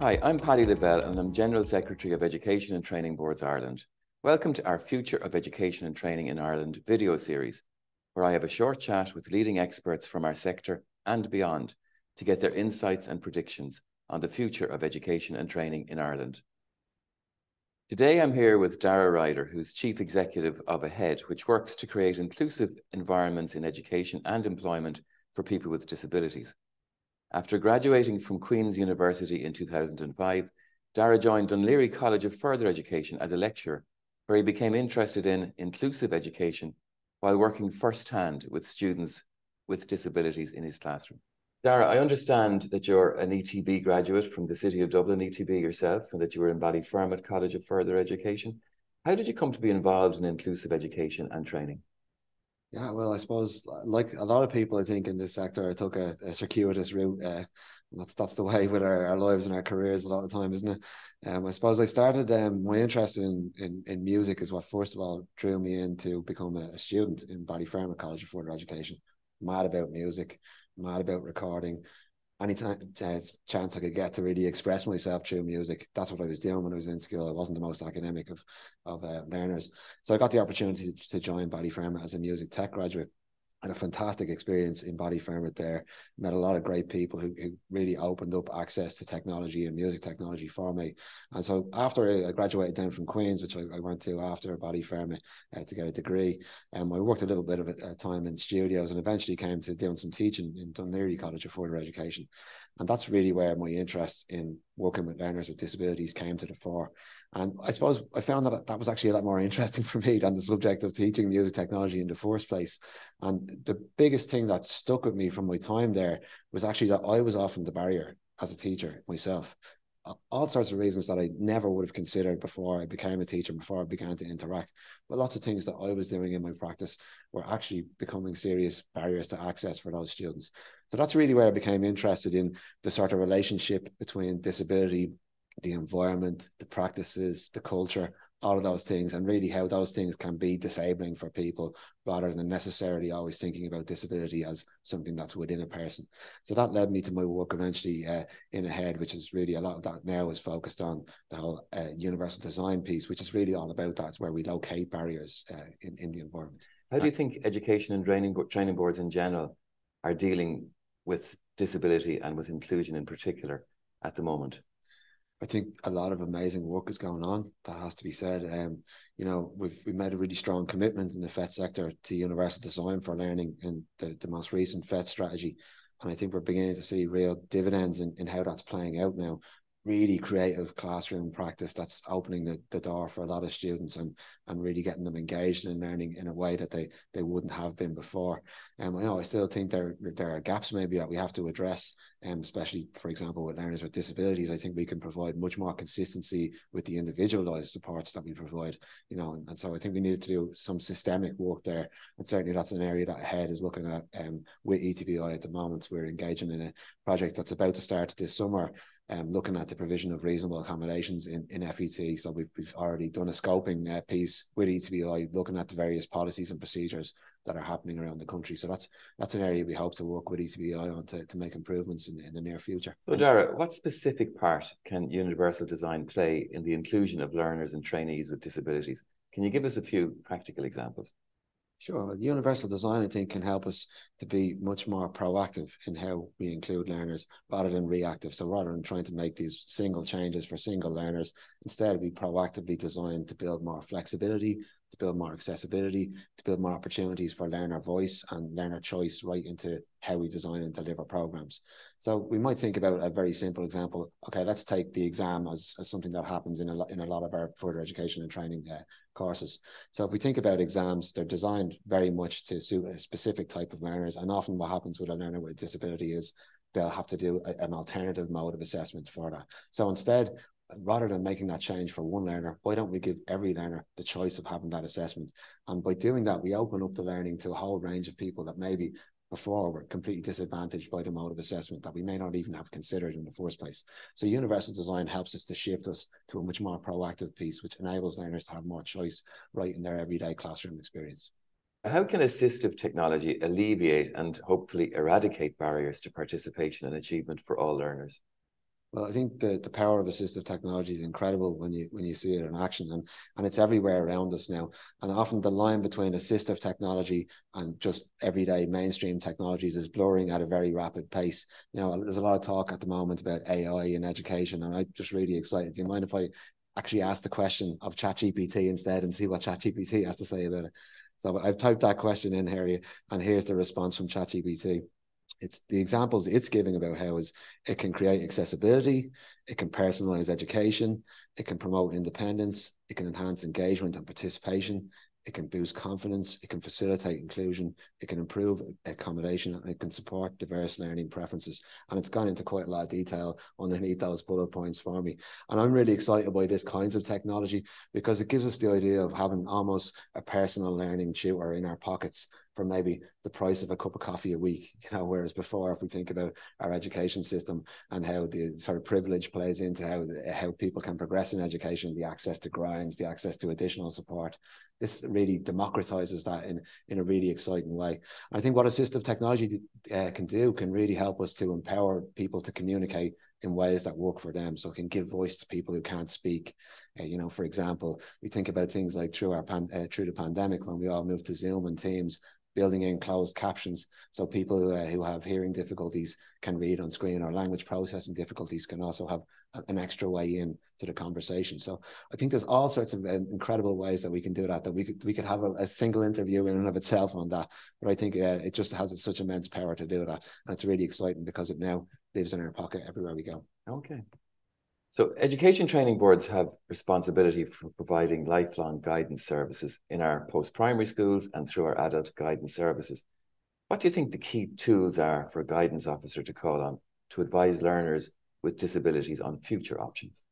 Hi, I'm Paddy Lavelle and I'm General Secretary of Education and Training Boards Ireland. Welcome to our Future of Education and Training in Ireland video series, where I have a short chat with leading experts from our sector and beyond to get their insights and predictions on the future of education and training in Ireland. Today I'm here with Dara Ryder, who's Chief Executive of AHEAD, which works to create inclusive environments in education and employment for people with disabilities. After graduating from Queen's University in 2005, Dara joined Dún Laoghaire College of Further Education as a lecturer, where he became interested in inclusive education while working firsthand with students with disabilities in his classroom. Dara, I understand that you're an ETB graduate from the City of Dublin, ETB yourself, and that you were in Ballyfermot College of Further Education. How did you come to be involved in inclusive education and training? Yeah, well, I suppose like a lot of people, I think in this sector, I took a, a circuitous route. Uh, that's that's the way with our, our lives and our careers a lot of time, isn't it? Um, I suppose I started um, my interest in, in in music is what first of all drew me in to become a, a student in Ballyfermot College of Further Education. Mad about music, mad about recording. Any time, uh, chance I could get to really express myself through music, that's what I was doing when I was in school. I wasn't the most academic of of uh, learners, so I got the opportunity to, to join Ballyfermot as a music tech graduate had a fantastic experience in Body Ballyfermot there. Met a lot of great people who, who really opened up access to technology and music technology for me. And so after I graduated down from Queens, which I, I went to after Ballyfermot uh, to get a degree, um, I worked a little bit of a, a, time in studios and eventually came to doing some teaching in Laoghaire College of Further Education. And that's really where my interest in working with learners with disabilities came to the fore. And I suppose I found that that was actually a lot more interesting for me than the subject of teaching music technology in the first place. And the biggest thing that stuck with me from my time there was actually that I was often the barrier as a teacher myself all sorts of reasons that I never would have considered before I became a teacher, before I began to interact. But lots of things that I was doing in my practice were actually becoming serious barriers to access for those students. So that's really where I became interested in the sort of relationship between disability, the environment, the practices, the culture, all of those things, and really how those things can be disabling for people rather than necessarily always thinking about disability as something that's within a person. So that led me to my work eventually uh, in AHEAD, which is really a lot of that now is focused on the whole uh, universal design piece, which is really all about that. It's where we locate barriers uh, in, in the environment. How do you think education and training, training boards in general are dealing with disability and with inclusion in particular at the moment? I think a lot of amazing work is going on. That has to be said. Um, you know, we've we made a really strong commitment in the FET sector to universal design for learning in the, the most recent FET strategy. And I think we're beginning to see real dividends in, in how that's playing out now really creative classroom practice that's opening the, the door for a lot of students and and really getting them engaged in learning in a way that they they wouldn't have been before. And um, you know, I still think there there are gaps maybe that we have to address, um, especially for example with learners with disabilities. I think we can provide much more consistency with the individualized supports that we provide. You know, and, and so I think we need to do some systemic work there. And certainly that's an area that Head is looking at um, with ETBI at the moment. We're engaging in a project that's about to start this summer um, looking at the provision of reasonable accommodations in, in FET. So we've, we've already done a scoping uh, piece with ETBI, looking at the various policies and procedures that are happening around the country. So that's that's an area we hope to work with ETBI on to, to make improvements in, in the near future. So Dara, what specific part can universal design play in the inclusion of learners and trainees with disabilities? Can you give us a few practical examples? Sure. The universal design, I think, can help us to be much more proactive in how we include learners rather than reactive. So rather than trying to make these single changes for single learners, instead we proactively design to build more flexibility, to build more accessibility, to build more opportunities for learner voice and learner choice right into how we design and deliver programs. So we might think about a very simple example. Okay, let's take the exam as, as something that happens in a, in a lot of our further education and training uh, courses. So if we think about exams, they're designed very much to suit a specific type of learners. And often what happens with a learner with disability is they'll have to do a, an alternative mode of assessment for that. So instead, rather than making that change for one learner, why don't we give every learner the choice of having that assessment? And by doing that, we open up the learning to a whole range of people that maybe before were completely disadvantaged by the mode of assessment that we may not even have considered in the first place. So universal design helps us to shift us to a much more proactive piece, which enables learners to have more choice right in their everyday classroom experience. How can assistive technology alleviate and hopefully eradicate barriers to participation and achievement for all learners? Well, I think the, the power of assistive technology is incredible when you when you see it in action, and and it's everywhere around us now. And often the line between assistive technology and just everyday mainstream technologies is blurring at a very rapid pace. You know, there's a lot of talk at the moment about AI in education, and I'm just really excited. Do you mind if I actually ask the question of ChatGPT instead and see what ChatGPT has to say about it? So I've typed that question in here, and here's the response from ChatGPT it's the examples it's giving about how is it can create accessibility, it can personalize education, it can promote independence, it can enhance engagement and participation, it can boost confidence, it can facilitate inclusion, it can improve accommodation, and it can support diverse learning preferences. And it's gone into quite a lot of detail underneath those bullet points for me. And I'm really excited by this kinds of technology because it gives us the idea of having almost a personal learning tutor in our pockets for maybe the price of a cup of coffee a week. You know, whereas before, if we think about our education system and how the sort of privilege plays into how how people can progress in education, the access to grinds, the access to additional support, this really democratizes that in in a really exciting way. And I think what assistive technology uh, can do can really help us to empower people to communicate in ways that work for them. So it can give voice to people who can't speak. Uh, you know, for example, we think about things like through our pan, uh, through the pandemic when we all moved to Zoom and Teams, building in closed captions so people who, uh, who have hearing difficulties can read on screen or language processing difficulties can also have an extra way in to the conversation. So i think there's all sorts of um, incredible ways that we can do that that we could we could have a, a single interview in and of itself on that. But i think uh, it just has such immense power to do that. And it's really exciting because it now lives in our pocket everywhere we go. Okay so education training boards have responsibility for providing lifelong guidance services in our post-primary schools and through our adult guidance services. What do you think the key tools are for a guidance officer to call on to advise learners with disabilities on future options?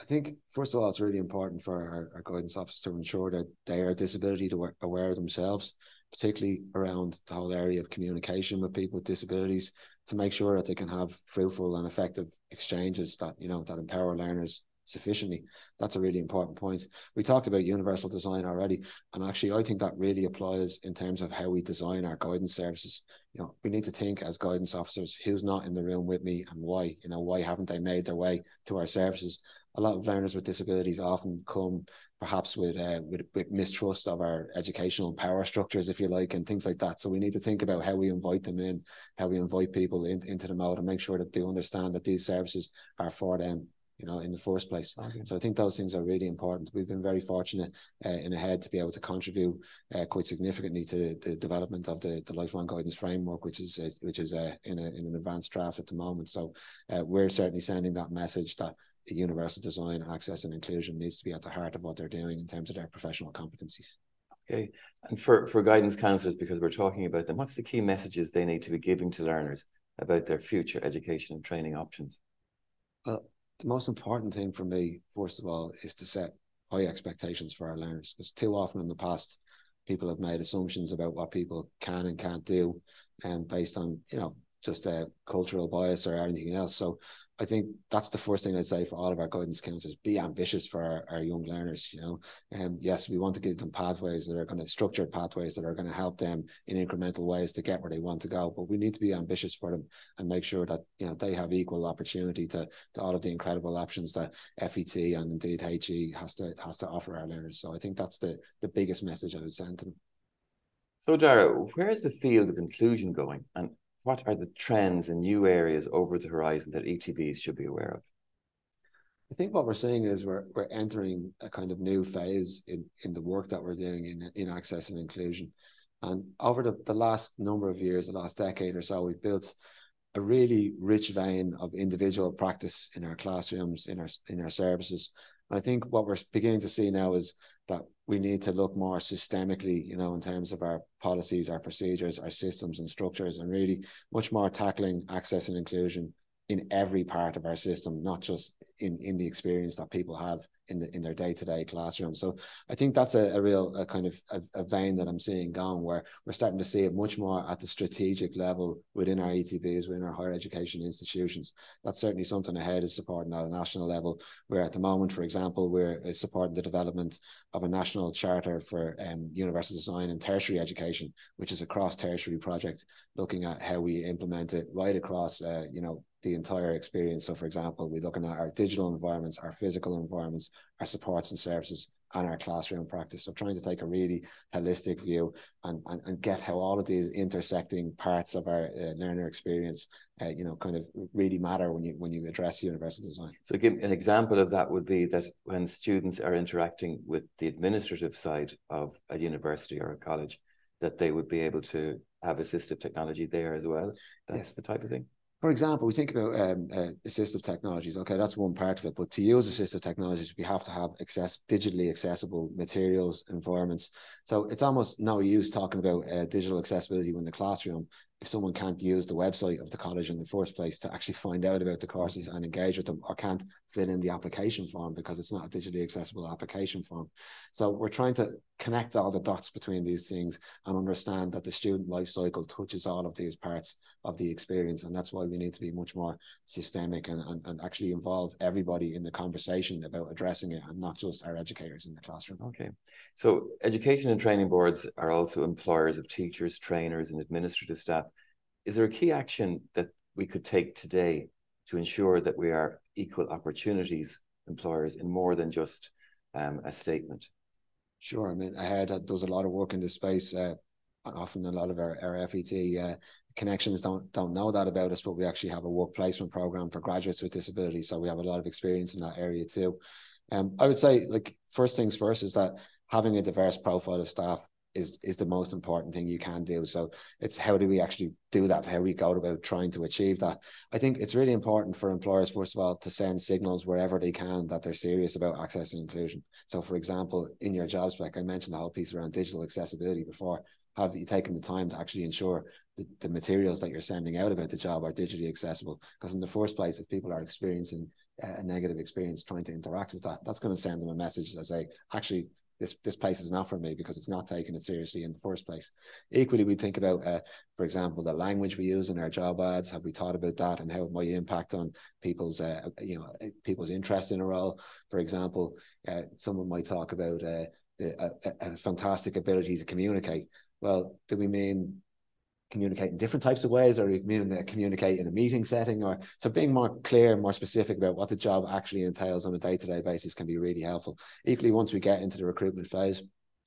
I think, first of all, it's really important for our, our guidance officers to ensure that they are disability aware themselves, particularly around the whole area of communication with people with disabilities, to make sure that they can have fruitful and effective exchanges that you know that empower learners sufficiently. That's a really important point. We talked about universal design already, and actually, I think that really applies in terms of how we design our guidance services. You know, we need to think as guidance officers who's not in the room with me and why. You know, why haven't they made their way to our services? A lot of learners with disabilities often come perhaps with, uh, with with mistrust of our educational power structures, if you like, and things like that. So we need to think about how we invite them in, how we invite people in, into the mode, and make sure that they understand that these services are for them you know, in the first place. Okay. So I think those things are really important. We've been very fortunate uh, in AHEAD to be able to contribute uh, quite significantly to the development of the, the lifelong guidance framework, which is uh, which is uh, in, a, in an advanced draft at the moment. So uh, we're certainly sending that message that universal design, access, and inclusion needs to be at the heart of what they're doing in terms of their professional competencies. Okay, and for for guidance counselors, because we're talking about them, what's the key messages they need to be giving to learners about their future education and training options? Well, the most important thing for me, first of all, is to set high expectations for our learners. Because too often in the past, people have made assumptions about what people can and can't do, and um, based on you know just a cultural bias or anything else. So I think that's the first thing I'd say for all of our guidance counselors: be ambitious for our, our young learners. You know, and um, yes, we want to give them pathways that are going to structured pathways that are going to help them in incremental ways to get where they want to go. But we need to be ambitious for them and make sure that you know they have equal opportunity to to all of the incredible options that FET and indeed HE has to has to offer our learners. So I think that's the the biggest message I would send to them. So, Dara, where is the field of inclusion going, and what are the trends and new areas over the horizon that ETBs should be aware of? I think what we're seeing is we're we're entering a kind of new phase in, in the work that we're doing in in access and inclusion. And over the, the last number of years, the last decade or so, we've built a really rich vein of individual practice in our classrooms, in our in our services. And I think what we're beginning to see now is that we need to look more systemically, you know, in terms of our policies, our procedures, our systems and structures, and really much more tackling access and inclusion in every part of our system, not just in in the experience that people have in the in their day to day classroom. So I think that's a, a real a kind of a, a, vein that I'm seeing going where we're starting to see it much more at the strategic level within our ETBs, within our higher education institutions. That's certainly something AHEAD is supporting at a national level. Where at the moment, for example, we're uh, supporting the development of a national charter for um, universal design and tertiary education, which is a cross tertiary project looking at how we implement it right across, uh, you know, the entire experience. So, for example, we're looking at our digital environments, our physical environments, our supports and services, and our classroom practice. So, trying to take a really holistic view and, and, and get how all of these intersecting parts of our uh, learner experience, uh, you know, kind of really matter when you when you address universal design. So, give an example of that would be that when students are interacting with the administrative side of a university or a college, that they would be able to have assistive technology there as well. That's yes. the type of thing for example, we think about um, uh, assistive technologies. Okay, that's one part of it. But to use assistive technologies, we have to have access digitally accessible materials, environments. So it's almost no use talking about uh, digital accessibility in the classroom someone can't use the website of the college in the first place to actually find out about the courses and engage with them, or can't fill in the application form because it's not a digitally accessible application form. So we're trying to connect all the dots between these things and understand that the student life cycle touches all of these parts of the experience. And that's why we need to be much more systemic and, and, and actually involve everybody in the conversation about addressing it and not just our educators in the classroom. Okay. So education and training boards are also employers of teachers, trainers, and administrative staff. Is there a key action that we could take today to ensure that we are equal opportunities employers in more than just um, a statement? Sure. I mean, that does a lot of work in this space. Uh, often a lot of our, our FET uh, connections don't don't know that about us, but we actually have a work placement program for graduates with disabilities. So we have a lot of experience in that area too. Um, I would say, like, first things first is that having a diverse profile of staff is is the most important thing you can do. So it's how do we actually do that? How we go about trying to achieve that? I think it's really important for employers, first of all, to send signals wherever they can that they're serious about access and inclusion. So, for example, in your job spec, I mentioned the whole piece around digital accessibility before. Have you taken the time to actually ensure that the materials that you're sending out about the job are digitally accessible? Because in the first place, if people are experiencing a negative experience trying to interact with that, that's going to send them a message that say, actually, this this place is not for me because it's not taking it seriously in the first place. Equally, we think about, uh, for example, the language we use in our job ads. Have we thought about that and how it might impact on people's, uh, you know, people's interest in a role? For example, uh, someone might talk about uh, the, a, a fantastic ability to communicate. Well, do we mean communicate in different types of ways or communicate in a meeting setting or so being more clear and more specific about what the job actually entails on a day-to-day basis can be really helpful. Equally once we get into the recruitment phase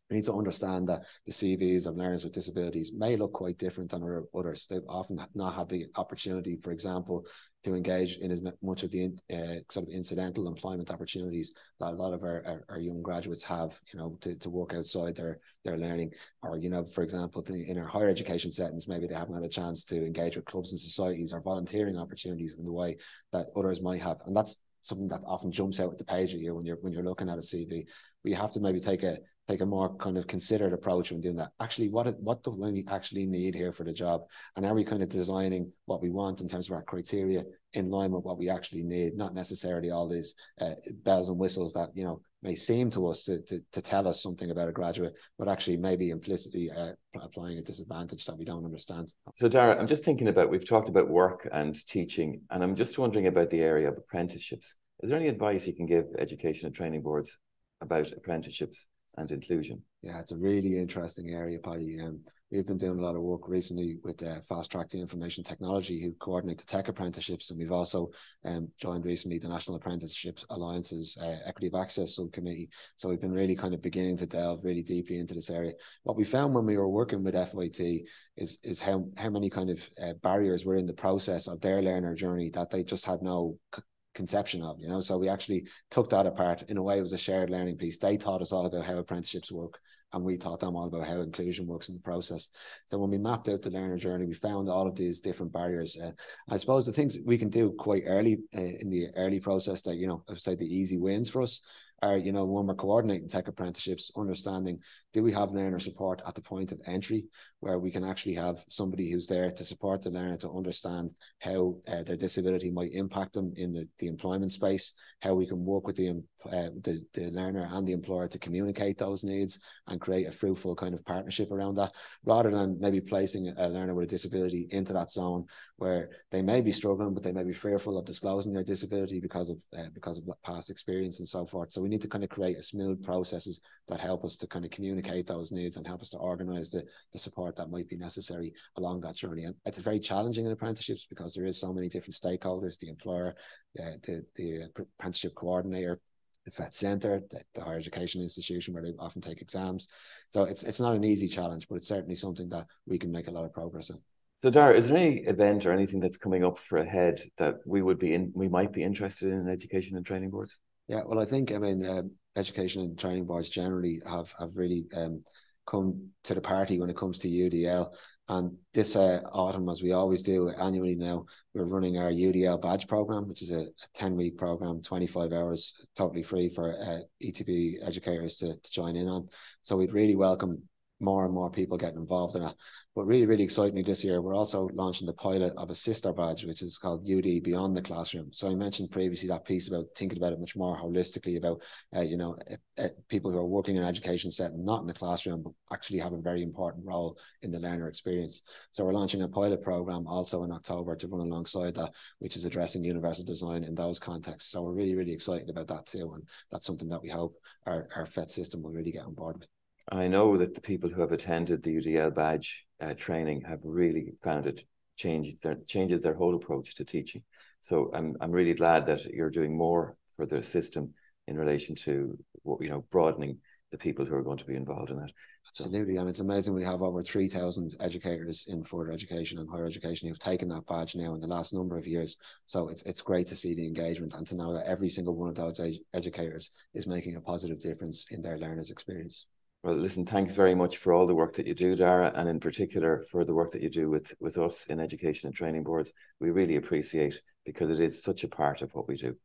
we need to understand that the CVs of learners with disabilities may look quite different than others. They've often not had the opportunity, for example, to engage in as much of the uh, sort of incidental employment opportunities that a lot of our, our, our, young graduates have, you know, to, to work outside their their learning. Or, you know, for example, in our higher education settings, maybe they haven't had a chance to engage with clubs and societies or volunteering opportunities in the way that others might have. And that's something that often jumps out at the page at you when you're when you're looking at a CV. You have to maybe take a take a more kind of considered approach when doing that. Actually, what what do we actually need here for the job, and are we kind of designing what we want in terms of our criteria in line with what we actually need, not necessarily all these uh, bells and whistles that you know may seem to us to, to, to tell us something about a graduate, but actually maybe implicitly uh, applying a disadvantage that we don't understand. So, Dara, I'm just thinking about we've talked about work and teaching, and I'm just wondering about the area of apprenticeships. Is there any advice you can give education and training boards about apprenticeships and inclusion? Yeah, it's a really interesting area, Paddy. Um, we've been doing a lot of work recently with uh, Fast Track Information Technology, who coordinate the tech apprenticeships, and we've also um, joined recently the National Apprenticeships Alliance's uh, Equity of Access Subcommittee. So we've been really kind of beginning to delve really deeply into this area. What we found when we were working with FIT is is how how many kind of uh, barriers were in the process of their learner journey that they just had no conception of, you know. So we actually took that apart. In a way, it was a shared learning piece. They taught us all about how apprenticeships work, and we taught them all about how inclusion works in the process. So when we mapped out the learner journey, we found all of these different barriers. Uh, I suppose the things we can do quite early uh, in the early process that you know, I would say the easy wins for us are, you know, when we're coordinating tech apprenticeships, understanding do we have learner support at the point of entry where we can actually have somebody who's there to support the learner to understand how uh, their disability might impact them in the, the employment space, how we can work with the uh, the, the learner and the employer to communicate those needs and create a fruitful kind of partnership around that rather than maybe placing a learner with a disability into that zone where they may be struggling but they may be fearful of disclosing their disability because of uh, because of past experience and so forth. So we need to kind of create a smooth processes that help us to kind of communicate those needs and help us to organize the, the support that might be necessary along that journey. And it's very challenging in apprenticeships because there is so many different stakeholders the employer uh, the, the apprenticeship coordinator the VET Centre, the, the, higher education institution where they often take exams. So it's it's not an easy challenge, but it's certainly something that we can make a lot of progress on. So Dara, is there any event or anything that's coming up for AHEAD that we would be in we might be interested in education and training boards? Yeah, well, I think I mean uh, education and training boards generally have have really um, come to the party when it comes to UDL. And this uh, autumn, as we always do annually now, we're running our UDL badge program, which is a, a 10 week program, 25 hours, totally free for uh, ETB educators to, to join in on. So we'd really welcome more and more people getting involved in it. But really, really excitingly this year, we're also launching the pilot of a sister badge, which is called UD Beyond the Classroom. So I mentioned previously that piece about thinking about it much more holistically about, uh, you know, uh, uh, people who are working in education setting, not in the classroom, but actually have a very important role in the learner experience. So we're launching a pilot program also in October to run alongside that, which is addressing universal design in those contexts. So we're really, really excited about that too. And that's something that we hope our, our FET system will really get on board with. I know that the people who have attended the UDL badge uh, training have really found it changes their changes their whole approach to teaching. So I'm I'm really glad that you're doing more for the system in relation to what you know broadening the people who are going to be involved in that. Absolutely, and it's amazing we have over three thousand educators in further education and higher education who've taken that badge now in the last number of years. So it's it's great to see the engagement and to know that every single one of those ed- educators is making a positive difference in their learners' experience. Well, listen, thanks very much for all the work that you do, Dara, and in particular for the work that you do with, with us in education and training boards. We really appreciate because it is such a part of what we do.